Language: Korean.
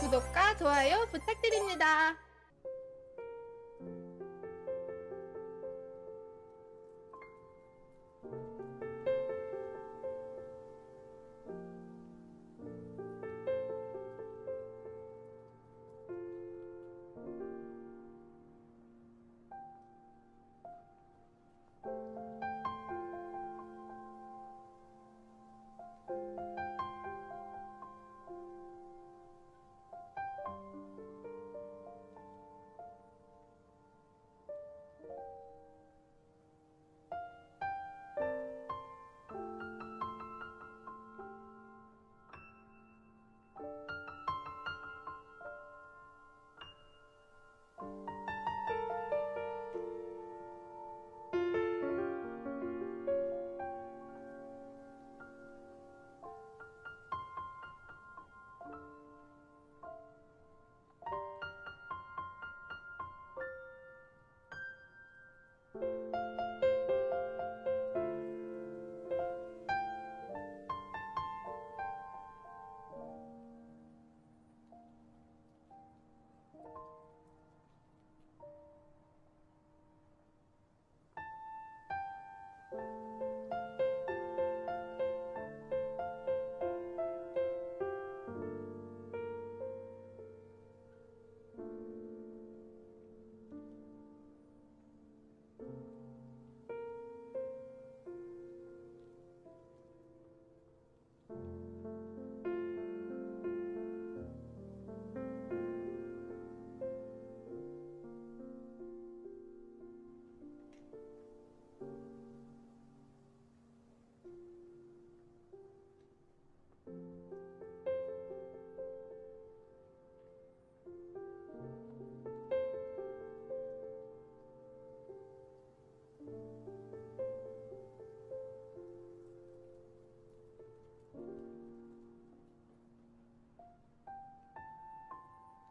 구독과 좋아요 부탁드립니다.